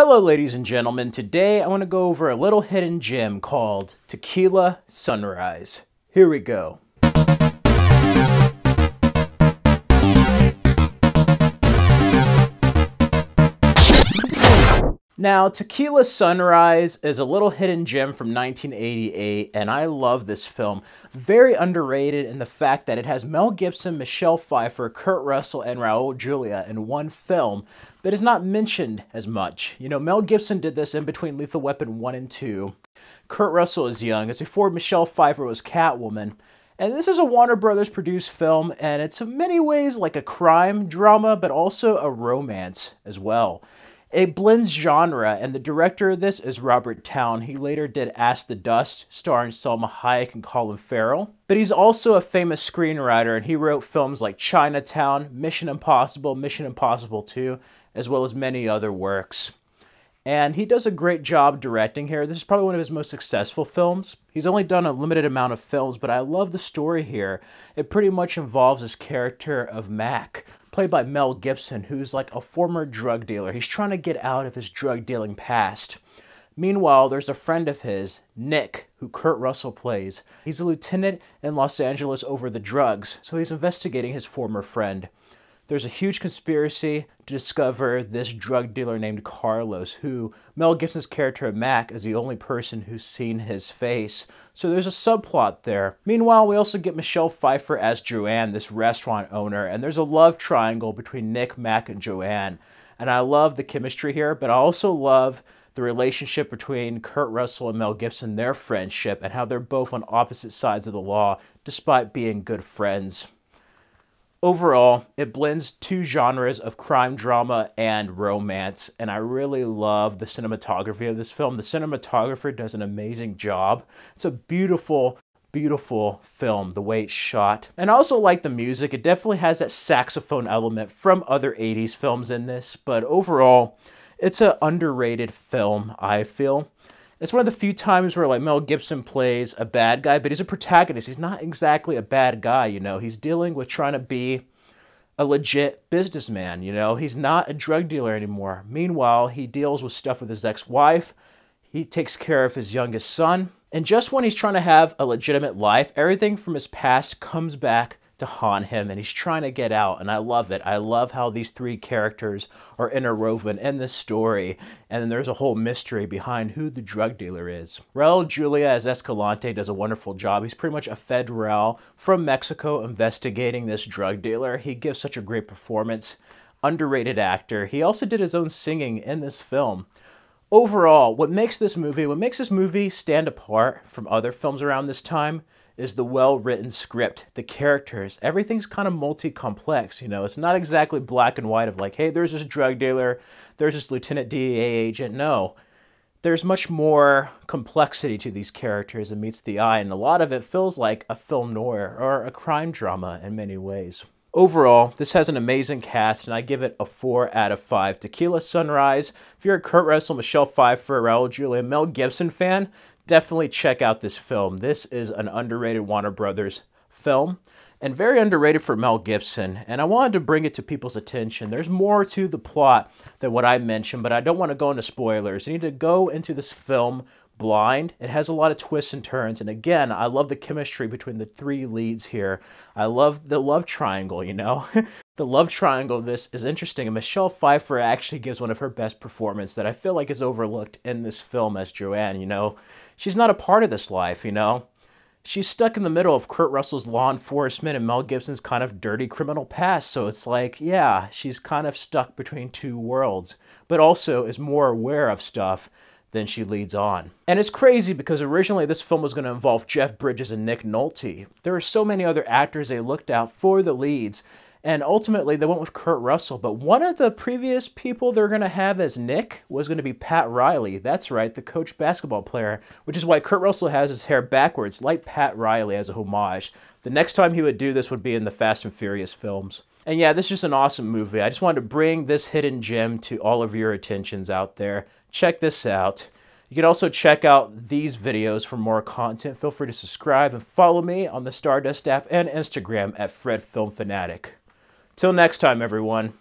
Hello, ladies and gentlemen. Today I want to go over a little hidden gem called Tequila Sunrise. Here we go. Now, Tequila Sunrise is a little hidden gem from 1988, and I love this film. Very underrated in the fact that it has Mel Gibson, Michelle Pfeiffer, Kurt Russell, and Raul Julia in one film, but is not mentioned as much. You know, Mel Gibson did this in between Lethal Weapon 1 and 2. Kurt Russell is young. It's before Michelle Pfeiffer was Catwoman. And this is a Warner Brothers produced film, and it's in many ways like a crime drama, but also a romance as well. It blends genre, and the director of this is Robert Towne. He later did Ask the Dust, starring Salma Hayek and Colin Farrell. But he's also a famous screenwriter, and he wrote films like Chinatown, Mission Impossible, Mission Impossible 2, as well as many other works. And he does a great job directing here. This is probably one of his most successful films. He's only done a limited amount of films, but I love the story here. It pretty much involves his character of Mac, played by Mel Gibson, who's like a former drug dealer. He's trying to get out of his drug dealing past. Meanwhile, there's a friend of his, Nick, who Kurt Russell plays. He's a lieutenant in Los Angeles over the drugs, so he's investigating his former friend there's a huge conspiracy to discover this drug dealer named Carlos, who Mel Gibson's character Mac is the only person who's seen his face. So there's a subplot there. Meanwhile, we also get Michelle Pfeiffer as Joanne, this restaurant owner, and there's a love triangle between Nick, Mac, and Joanne. And I love the chemistry here, but I also love the relationship between Kurt Russell and Mel Gibson, their friendship, and how they're both on opposite sides of the law despite being good friends. Overall, it blends two genres of crime drama and romance, and I really love the cinematography of this film. The cinematographer does an amazing job. It's a beautiful, beautiful film, the way it's shot. And I also like the music. It definitely has that saxophone element from other 80s films in this, but overall, it's an underrated film, I feel. It's one of the few times where like Mel Gibson plays a bad guy, but he's a protagonist. He's not exactly a bad guy, you know. He's dealing with trying to be a legit businessman, you know. He's not a drug dealer anymore. Meanwhile, he deals with stuff with his ex-wife. He takes care of his youngest son. And just when he's trying to have a legitimate life, everything from his past comes back to haunt him and he's trying to get out and I love it. I love how these three characters are interwoven in this story and then there's a whole mystery behind who the drug dealer is. Raul Julia as Escalante does a wonderful job. He's pretty much a federal from Mexico investigating this drug dealer. He gives such a great performance. Underrated actor. He also did his own singing in this film overall, what makes this movie, what makes this movie stand apart from other films around this time is the well-written script, the characters. Everything's kind of multi-complex, you know. It's not exactly black and white of like, hey, there's this drug dealer, there's this Lieutenant DEA agent. No. There's much more complexity to these characters than meets the eye, and a lot of it feels like a film noir or a crime drama in many ways. Overall, this has an amazing cast, and I give it a 4 out of 5. Tequila Sunrise, if you're a Kurt Russell, Michelle Pfeiffer, Raul Julia, Mel Gibson fan, definitely check out this film. This is an underrated Warner Brothers film and very underrated for Mel Gibson. And I wanted to bring it to people's attention. There's more to the plot than what I mentioned, but I don't want to go into spoilers. You need to go into this film blind. It has a lot of twists and turns. And again, I love the chemistry between the three leads here. I love the love triangle, you know? the love triangle of this is interesting. And Michelle Pfeiffer actually gives one of her best performances that I feel like is overlooked in this film as Joanne, you know? She's not a part of this life, you know? She's stuck in the middle of Kurt Russell's law enforcement and Mel Gibson's kind of dirty criminal past. So it's like, yeah, she's kind of stuck between two worlds, but also is more aware of stuff than she leads on. And it's crazy because originally this film was going to involve Jeff Bridges and Nick Nolte. There are so many other actors they looked out for the leads, and ultimately they went with Kurt Russell. But one of the previous people they're going to have as Nick was going to be Pat Riley. That's right, the coach basketball player, which is why Kurt Russell has his hair backwards, like Pat Riley as a homage. The next time he would do this would be in the Fast and Furious films. And yeah, this is just an awesome movie. I just wanted to bring this hidden gem to all of your attentions out there. Check this out. You can also check out these videos for more content. Feel free to subscribe and follow me on the Stardust app and Instagram at Fred Film Fanatic. Till next time, everyone.